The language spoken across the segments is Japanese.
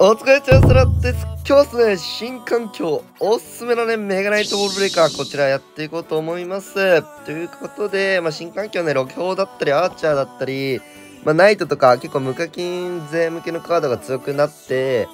お疲れちゃんスラです。今日はですね、新環境、おすすめのね、メガナイトボールブレーカー、こちらやっていこうと思います。ということで、まあ、新環境ね、ロケ砲だったり、アーチャーだったり、まあ、ナイトとか、結構無課金勢向けのカードが強くなって、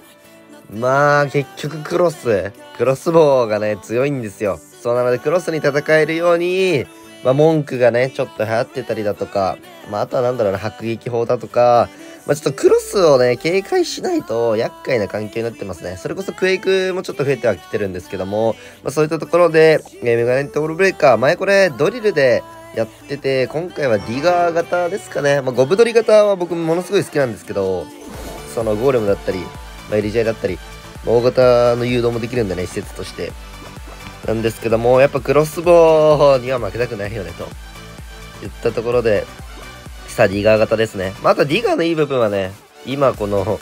まあ、結局クロス、クロスボウがね、強いんですよ。そうなので、クロスに戦えるように、まあ、文句がね、ちょっと流行ってたりだとか、まあ、あとはなんだろうな、迫撃砲だとか、まあ、ちょっとクロスをね、警戒しないと厄介な関係になってますね。それこそクエイクもちょっと増えてはきてるんですけども、まあ、そういったところで、えーメガネットオールブレーカー、前これドリルでやってて、今回はディガー型ですかね。まあ、ゴブドリ型は僕ものすごい好きなんですけど、そのゴーレムだったり、ま、エリジャイだったり、大型の誘導もできるんでね、施設として。なんですけども、やっぱクロスボウには負けたくないよね、と言ったところで、さあ、ディガー型ですね。またディガーのいい部分はね、今この、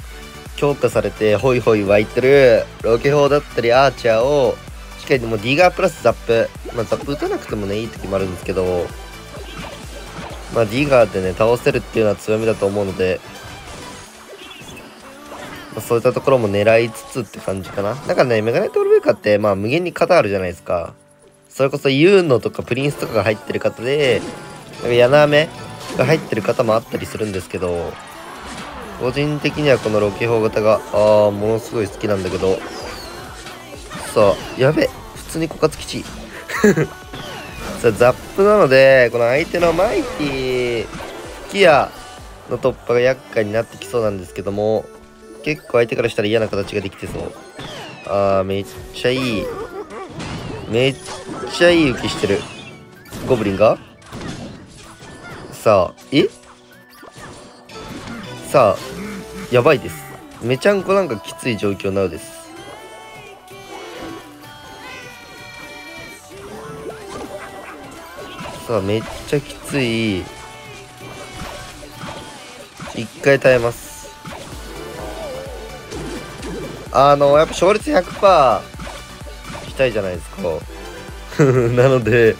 強化されてホイホイ湧いてるロケ砲だったりアーチャーをしっかりもディガープラスザップ。まあザップ打たなくてもねいい時もあるんですけどまあディガーでね倒せるっていうのは強みだと思うので、まあ、そういったところも狙いつつって感じかな。だかねメガナイトウォールブレイカーってまあ無限に型あるじゃないですか。それこそユーノとかプリンスとかが入ってる方でなんかヤナメが入ってる方もあったりするんですけど個人的にはこのロケ砲型があーものすごい好きなんだけどさあやべ普通に枯渇基地。さあザップなのでこの相手のマイティキアの突破が厄介になってきそうなんですけども結構相手からしたら嫌な形ができてそう。あーめっちゃいい。めっちゃいい浮きしてる。ゴブリンが？さあえ？さあやばいです。めちゃんこなんかきつい状況なのです。さあめっちゃきつい。一回耐えます。あのやっぱ勝率100%したいじゃないですか。なので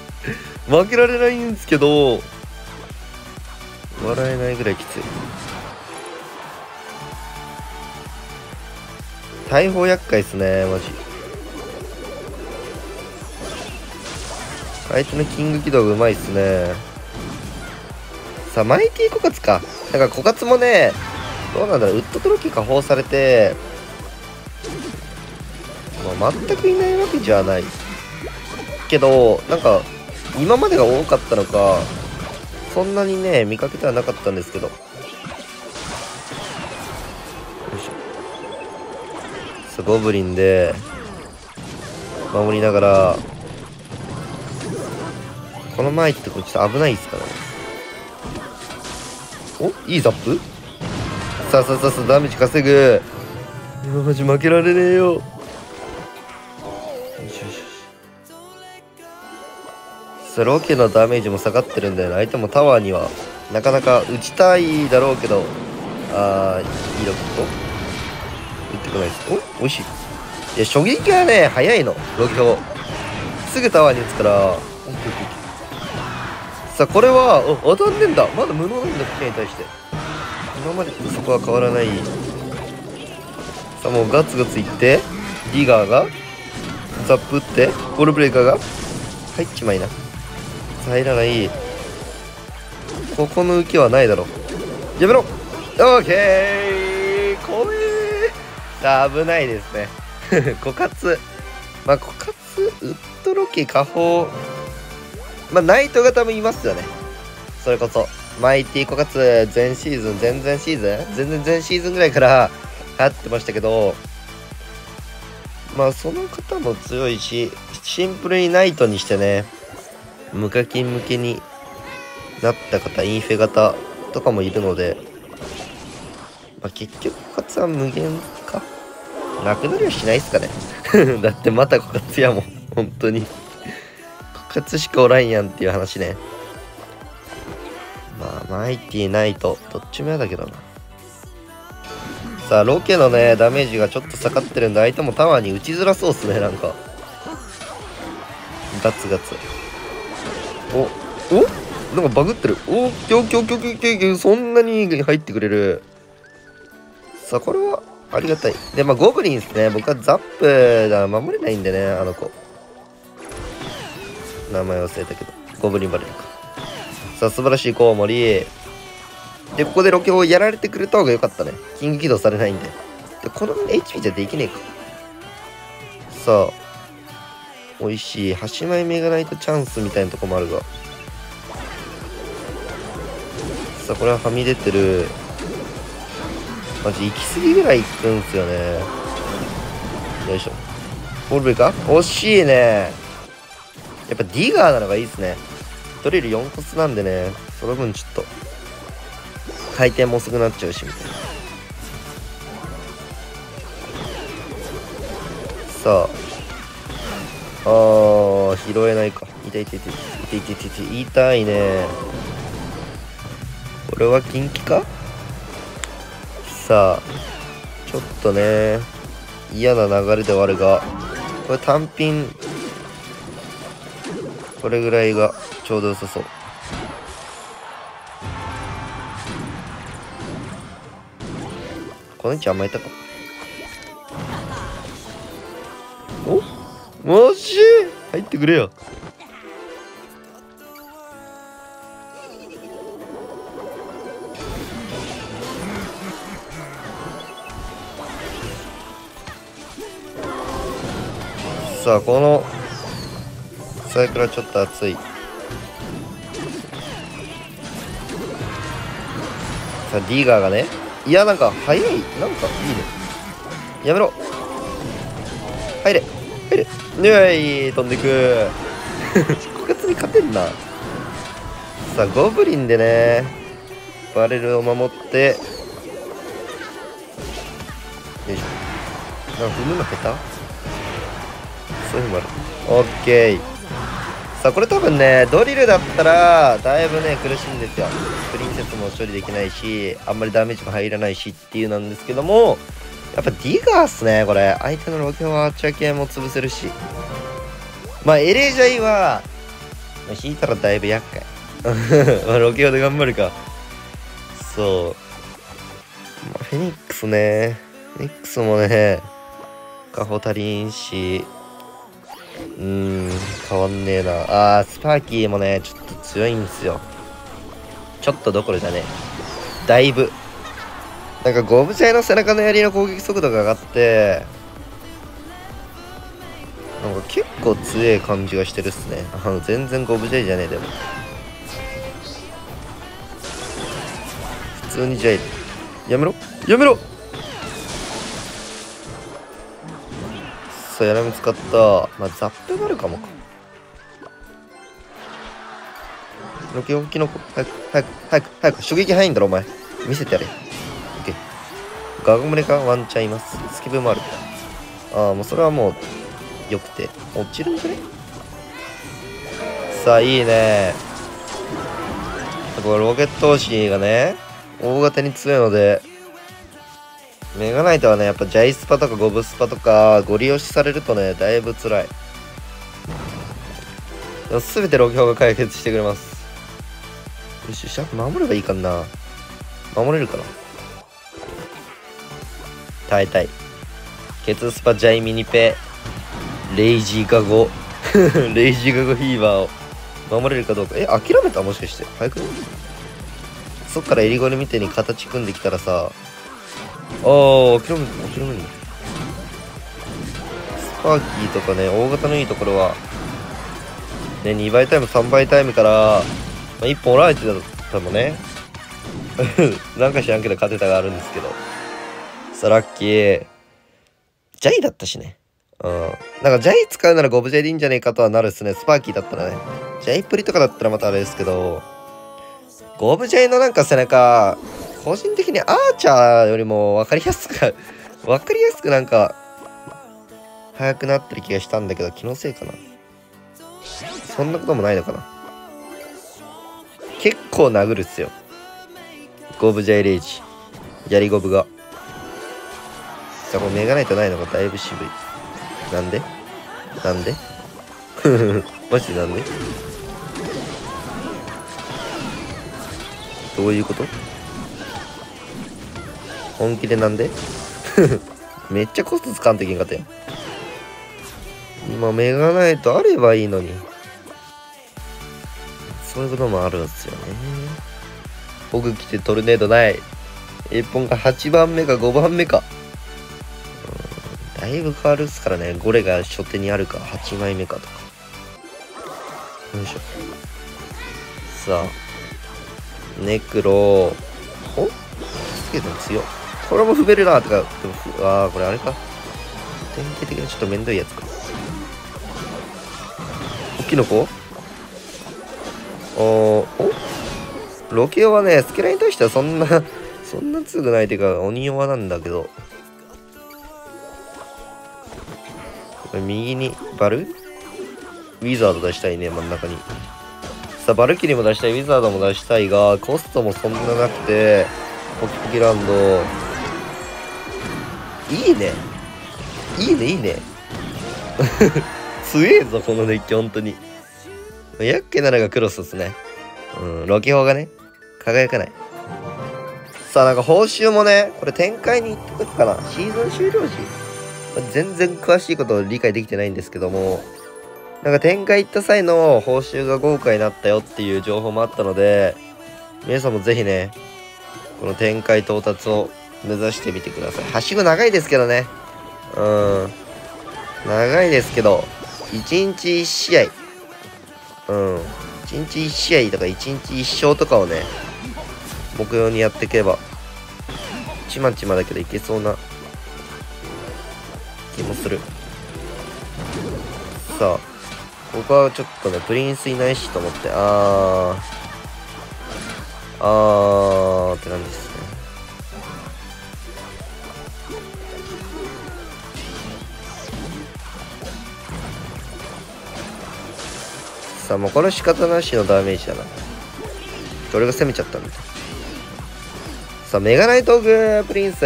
負けられないんですけど笑えないぐらいきつい。大砲厄介っすねマジ。相手のキング起動がうまいっすね。さあマイティ枯渇か。だから枯渇もねどうなんだろう。ウッドトロキー加砲されてまあ、全くいないわけじゃない。けどなんか今までが多かったのかそんなにね見かけてはなかったんですけど。よいしょ。ゴブリンで守りながらこの前ってこれちょっと危ないですからね。おいいザップ？さあさあさあさあダメージ稼ぐ。いやマジ負けられねえよ。さあロケのダメージも下がってるんだよね。相手もタワーにはなかなか打ちたいだろうけどあーいいロケット打ってこないです。お美味しい。いや初撃はね早いの。ロケを。すぐタワーに打つから。さあこれはお当たんねんだ。まだ無能なんだ機械に対して。今までとそこは変わらない。さあもうガツガツいって。ディガーが。ザップ打って。ゴールブレーカーが。入っちまいな。入らないここの受けはないだろ。やめろ。オーケー怖え危ないですね。枯渇。まあ枯渇ウッドロケ下方。まあナイトが多分いますよね。それこそ。マイティ枯渇。前シーズン前々シーズン？全然前シーズンぐらいから 流行ってましたけど。まあその方も強いしシンプルにナイトにしてね。無課金向けになった方インフェ型とかもいるので、まあ、結局枯渇は無限か。なくなりはしないっすかね。だってまた枯渇やもん。本当に。枯渇しかおらんやんっていう話ね。まあマイティナイト。どっちも嫌だけどな。さあロケのねダメージがちょっと下がってるんで相手もタワーに打ちづらそうっすねなんか。ガツガツ。おお？なんかバグってるおオッケーオッケーオッケーオッケーオッケーそんなに入ってくれるさあこれはありがたい。で、まあ、ゴブリンですね。僕はザップが守れないんでね、あの子。名前忘れたけど。ゴブリンバレルか。さあ、素晴らしいコウモリ。で、ここでロケをやられてくれた方が良かったね。キング起動されないんで。で、この HP じゃできねえか。さあ、美味しい。端前目がないとチャンスみたいなとこもあるが。さあ、これははみ出てる。マジ行き過ぎぐらい行くんすよね。よいしょ。ボルベか惜しいね。やっぱディガーなのがいいですね。ドリル4コスなんでね、その分ちょっと、回転も遅くなっちゃうし、みたいな。さあ。あー、拾えないか。痛い痛い痛い痛い痛い痛い痛いね。これは近畿か？さあ、ちょっとね、嫌な流れではあるが、これ単品、これぐらいがちょうど良さそう。この位置甘えたか？入ってくれよ。さあこのサイクラちょっと熱い。さあディーガーがねいやなんか早い。なんかいいね。やめろ。れ入れねい飛んでく。こかつに勝てんな。さあゴブリンでねバレルを守って。よいしょ。なんか踏むの下手？そういうのもある。オッケー。さあこれ多分ねドリルだったらだいぶね苦しいんですよプリンセスも処理できないしあんまりダメージも入らないしっていうなんですけどもやっぱディガーっすねこれ。相手のロケはアーチャー系も潰せるし。まあエレジャイは引いたらだいぶ厄介。まあロケオで頑張るか。そう、まあ、フェニックスね。フェニックスもねカホ足りんし。うーん、変わんねえな。あー、スパーキーもね、ちょっと強いんですよ。ちょっとどころじゃねだいぶ。なんかゴブチャイの背中の槍の攻撃速度が上がって、なんか結構強い感じがしてるっすね。あの、全然ゴブジャイじゃねえ、でも。普通にジャイ。やめろやめろさあ、やらみ使った。まあ、ザップがあるかもか。ロケオキノコ、早く、早く、早く、早く、衝撃早いんだろ、お前。見せてやれ。ガゴムレかワンチャンいます。スキブもある。ああ、もうそれはもう、よくて。落ちるんじゃねさあ、いいね。これロケット押しがね、大型に強いので、メガナイトはね、やっぱジャイスパとかゴブスパとか、ゴリ押しされるとね、だいぶ辛い。でも全てロケ砲が解決してくれます。よしよし、守ればいいかな。守れるかな？耐えたい。ケツスパジャイミニペ、レイジーカゴ、レイジーカゴフィーバーを。守れるかどうか。え、諦めた？もしかして。早く。そっからエリゴリみたいに形組んできたらさ、ああ、諦め諦めるスパーキーとかね、大型のいいところは、ね、2倍タイム、3倍タイムから、まあ、1本おられてたもね、なんか知らんけど勝てたがあるんですけど。さ、ラッキー。ジャイだったしね。うん。なんかジャイ使うならゴブジェでいいんじゃねえかとはなるっすね。スパーキーだったらね。ジャイプリとかだったらまたあれですけど、ゴブジェのなんか背中、個人的にアーチャーよりも分かりやすく 分かりやすくなんか、速くなってる気がしたんだけど、気のせいかな。そんなこともないのかな。結構殴るっすよ。ゴブジャイレイジ。やりゴブが。じゃこれメガナイトないのがだいぶ渋い。なんで？なんで？マジでなんで？どういうこと？本気でなんで？めっちゃコスト使わんといけんかったよ。今メガナイトあればいいのに。そういうこともあるんですよね。僕来てトルネードない。1本が8番目か5番目か。だいぶ変わるっすからね。ゴレが初手にあるか8枚目かとか。よいしょ。さあネクロお？つけても強これも踏めるなとか。でもああこれあれか。典型的にちょっとめんどいやつか。大きの子おお？ロケオはねスケラに対してはそんなそんな強くないっていうか鬼弱なんだけど。右にバル？ウィザード出したいね真ん中に。さあバルキリーも出したい。ウィザードも出したいがコストもそんななくてポキポキランド。いいね。いいねいいね。強えぞこのデッキ本当に。厄介なのがクロスですね。うんロケ砲がね輝かない。さあなんか報酬もねこれ展開に行ってくるかな。シーズン終了時。全然詳しいことを理解できてないんですけどもなんか展開行った際の報酬が豪華になったよっていう情報もあったので皆さんもぜひねこの展開到達を目指してみてください。はしご長いですけどね。うん。長いですけど1日1試合。うん。1日1試合とか1日1勝とかをね目標にやっていけばちまちまだけどいけそうなする。さあここはちょっとねプリンスいないしと思ってあーあーって感じですね。さあもうこれ仕方なしのダメージだな。俺が攻めちゃったんださあメガナイトオグプリンス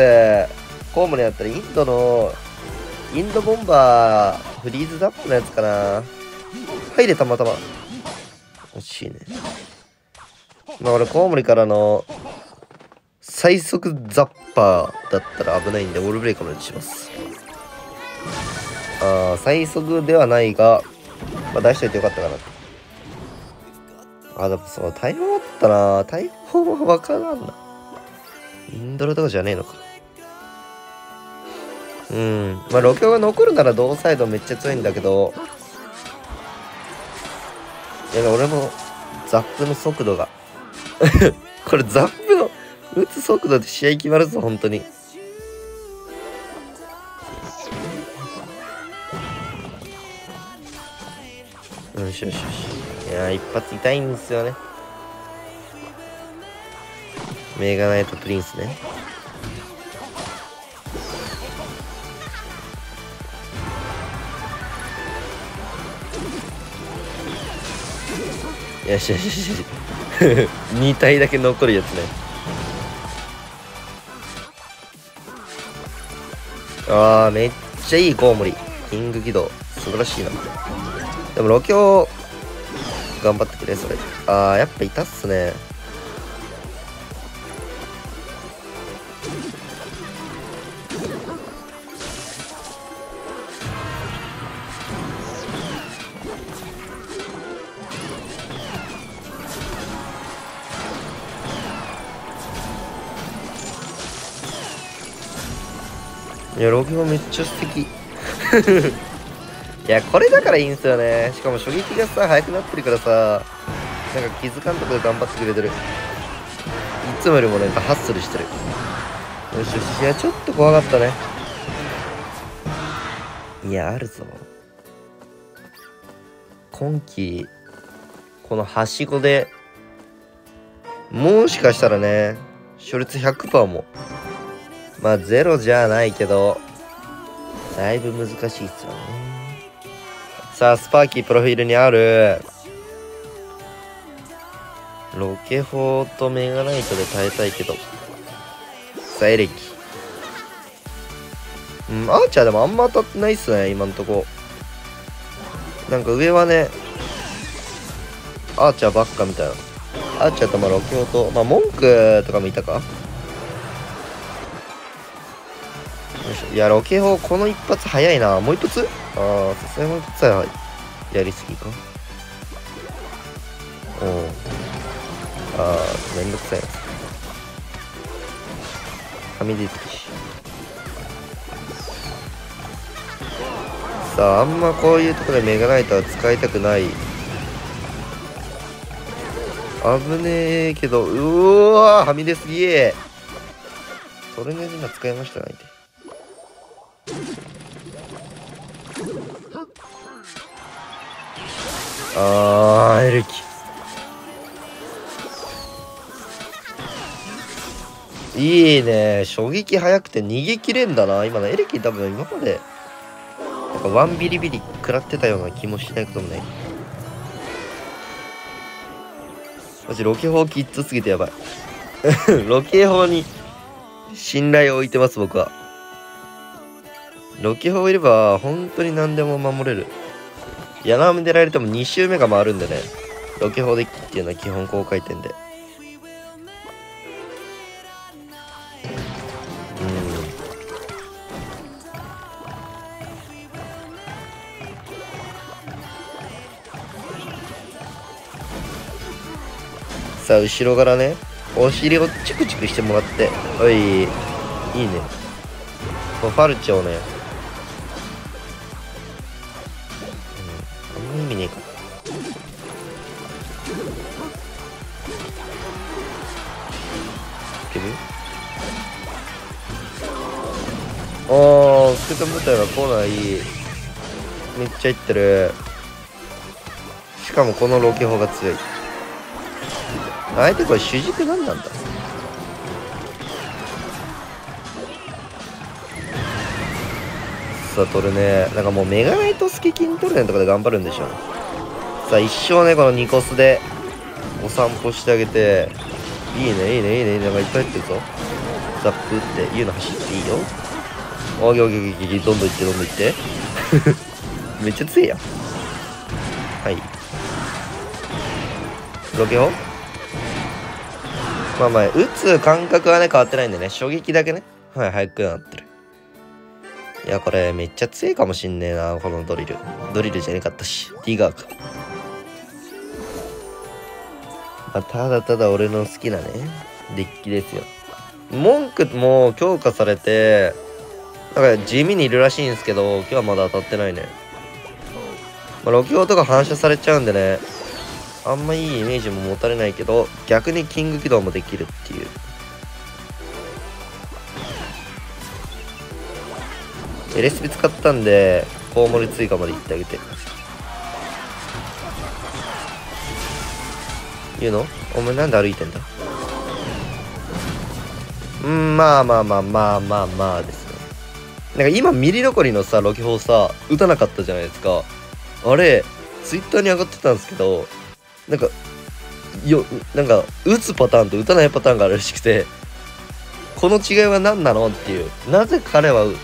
コウモリだったらインドのインドボンバーフリーズダップのやつかな。入れたまたま。惜しいね。まあ俺コウモリからの最速ザッパーだったら危ないんでオールブレイカーまでします。ああ最速ではないがまあ出しといてよかったかな。あでもそう大砲あったな。大砲はわからんな。インドラとかじゃねえのか。うん。まあロケオが残るなら同サイドめっちゃ強いんだけど。いや俺もザップの速度が。これザップの打つ速度で試合決まるぞ本当に。よしよしよし。いや一発痛いんですよね。メガナイトプリンスね。よしよしよし。2 体だけ残るやつね。あーめっちゃいいコウモリ。キング起動素晴らしいな。でもロケを頑張ってくれそれ。あーやっぱいたっすね。いやロケもめっちゃ素敵。いやこれだからいいんすよね。しかも初撃がさ速くなってるからさなんか気づかんとこで頑張ってくれてる。いつもよりもなんかハッスルしてる。よしよし。いやちょっと怖かったね。いやあるぞ。今季このはしごでもしかしたらね勝率100%もまあゼロじゃないけどだいぶ難しいっすよね。さあスパーキープロフィールにある。ロケ砲とメガナイトで耐えたいけど。さあエレキ。うんアーチャーでもあんま当たってないっすね今んとこ。なんか上はねアーチャーばっかみたいな。アーチャーとまあロケ砲とまあ文句とかもいたか。いやロケ砲この一発早いな。もう一発？ああさすがにもう一発はやりすぎか。おおああめんどくさいはみ出てるしさああんまこういうところでメガナイトは使いたくない。危ねえけど。うわはみ出すぎえそれね今使いましたねあーエレキ。いいね。衝撃速くて逃げきれんだな。今のエレキ多分今までなんかワンビリビリ食らってたような気もしないこともない。マジロケ砲キッズすぎてやばい。ロケ砲に信頼を置いてます僕は。ロケ砲いれば本当に何でも守れる。柳雨出られても2周目が回るんでねロケ砲デッキっていうのは基本高回転で。さあ後ろからねお尻をチクチクしてもらっておいいいね。ファルチをねクート部隊がコーナーいめっちゃいってる。しかもこのロケ砲が強い。相手これ主軸何なんだ？さあ取るね。なんかもうメガナイトスケキントルネとかで頑張るんでしょ。さあ一生ねこのニコスでお散歩してあげて。いいねいいねいいね。なんかいっぱい入ってるぞ。ザップっていうの走っていいよ。どんどんいってどんどんいって。めっちゃ強いやん。はい。ロケホまあまあ打つ感覚はね変わってないんでね。衝撃だけね。はい速くなってる。いやこれめっちゃ強いかもしんねえなこのドリル。ドリルじゃなかったしディガーか。まあ、ただただ俺の好きなねデッキですよ。文句も強化されてなんか地味にいるらしいんですけど今日はまだ当たってないね。まあ、ロキオとか反射されちゃうんでねあんまいいイメージも持たれないけど逆にキング起動もできるっていう。エレスピ使ったんでコウモリ追加まで行ってあげて。言うの？お前なんで歩いてんだ？うんまあまあまあまあまあまあです。なんか今ミリ残りのさロケ砲さ撃たなかったじゃないですか。あれツイッターに上がってたんですけどなんかよなんか打つパターンと打たないパターンがあるらしくてこの違いは何なのっていう。なぜ彼は打っ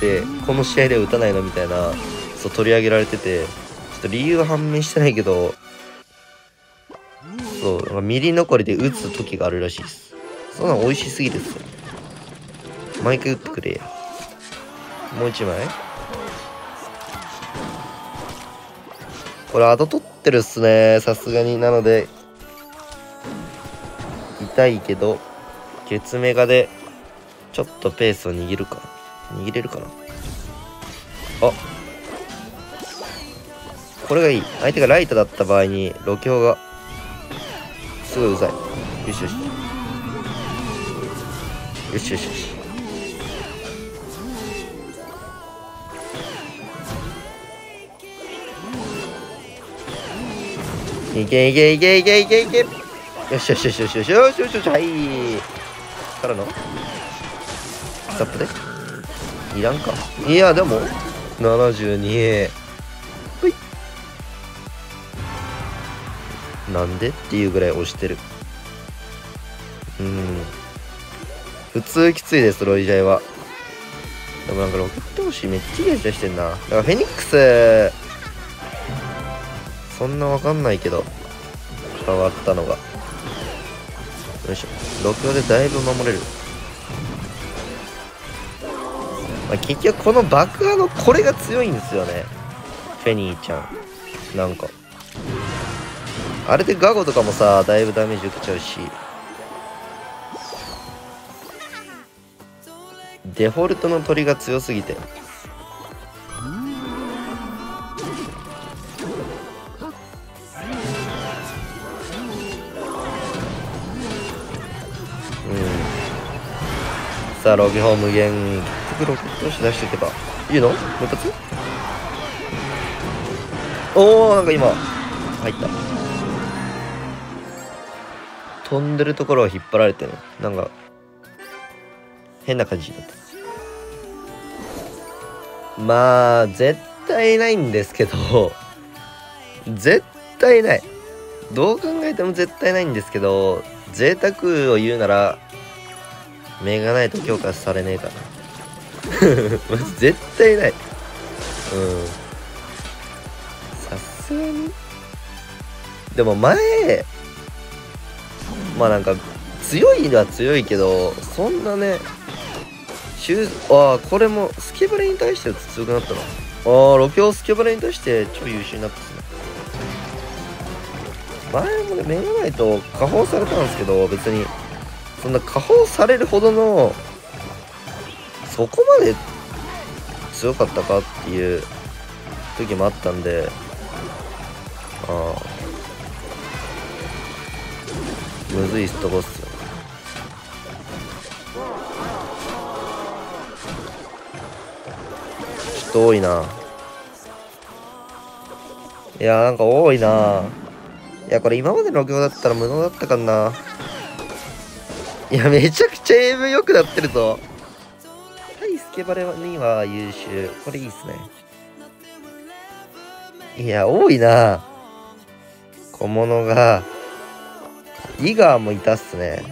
てこの試合では打たないのみたいなそう取り上げられててちょっと理由は判明してないけどそうなんかミリ残りで打つ時があるらしいです。そんなん美味しすぎですよ。毎回打ってくれ。やもう一枚。これアド取ってるっすね。さすがに。なので痛いけどケツメガでちょっとペースを握るか。握れるかな。あ。これがいい。相手がライトだった場合にロケオがすごいうざい。よしよし。よしよしよし。いけいけいけいけいけいけ。よしよしよしよしよしよしよしよし。はい。からの？スタップで？いらんか。いやでも。72ほい。なんでっていうぐらい押してる。うん。普通きついですロイジャイは。でもなんかロケット星めっちゃイライラしてんな。だからフェニックスそんなわかんないけど変わったのが。よいしょ。6秒でだいぶ守れる。まあ、結局この爆破のこれが強いんですよね。フェニーちゃん。なんか。あれでガゴとかもさだいぶダメージ受けちゃうし。デフォルトの鳥が強すぎて。さあロケホー無限結局ロケットし出していけば。いいの？もう一発おおなんか今入った。飛んでるところを引っ張られてねなんか変な感じになったまあ絶対ないんですけど。絶対ない。どう考えても絶対ないんですけど贅沢を言うなら目がないと強化されねえかな 絶対ない。うん。さすがに。でも前まあなんか強いのは強いけどそんなねシューああこれもスケバレに対して強くなったの。ああロケオスケバレに対して超優秀になったっすね。前もね目がないと加工されたんですけど別に。そんな加工されるほどのそこまで強かったかっていう時もあったんでああ。むずいとこっすよ。ちょっと多いな。いやなんか多いな。いやこれ今までの行だったら無能だったかな。いや、めちゃくちゃ英文良くなってるぞ。対スケバレには優秀。これいいっすね。いや、多いな。小物が。イガーもいたっすね。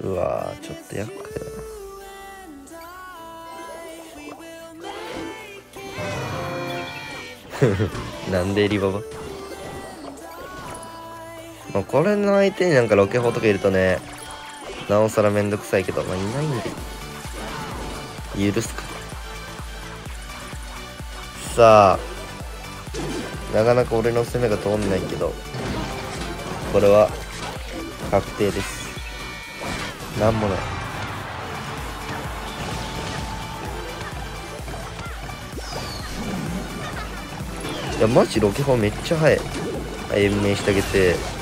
うわちょっと厄介だな。なんでリババ？まあ、これの相手になんかロケ砲とかいるとね、なおさらめんどくさいけど、まあ、いないんで、許すか。さあ、なかなか俺の攻めが通んないけど、これは確定です。なんもない。いや、マジロケ砲めっちゃ速い。延命してあげて、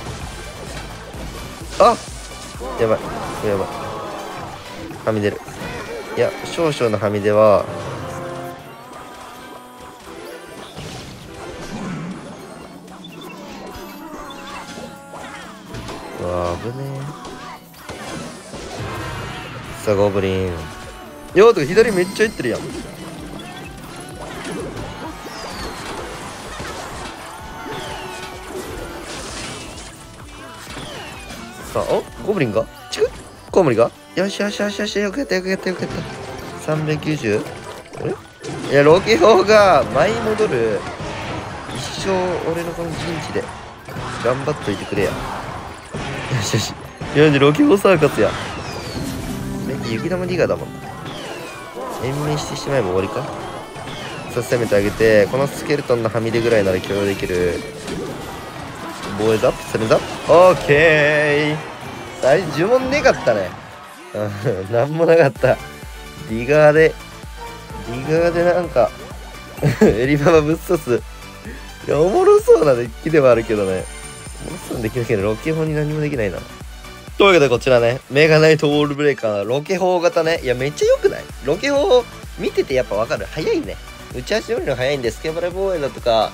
あやばいこれやばい。はみ出る。いや少々のはみ出はうわ危ねえ。さあゴブリン。よーとか左めっちゃいってるやん。さあお？ゴブリンが？チクコウモリが？よしよしよしよしよくやったよくやったよくやった。390あれ？いやロケ砲が舞い戻る。一生俺のこの陣地で頑張っといてくれや。よしよし。いやロケ砲サーカスや。めっちゃ雪玉ディガーだもん延命してしまえば終わりか。さあ攻めてあげてこのスケルトンのはみ出ぐらいなら許容できる。防衛ザップするぞオッケー。あれ呪文ねかったね。うん なんもなかった。ディガーでディガーでなんか エリババぶっ刺す。いやおもろそうなデッキではあるけどね。おもろそうではあるけどロケ砲に何もできないな。というわけでこちらね。メガナイトウォールブレーカーロケ砲型ね。いやめっちゃ良くない？ロケ砲見ててやっぱわかる。早いね。打ち足よりの早いんでスケバレ防衛だとか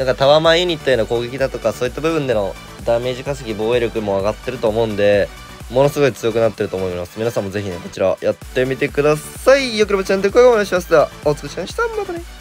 なんかタワマンユニットへの攻撃だとかそういった部分でのダメージ稼ぎ防衛力も上がってると思うんでものすごい強くなってると思います。皆さんもぜひねこちらやってみてください。よければチャンネル登録お願いします。ではお疲れ様でした。またね。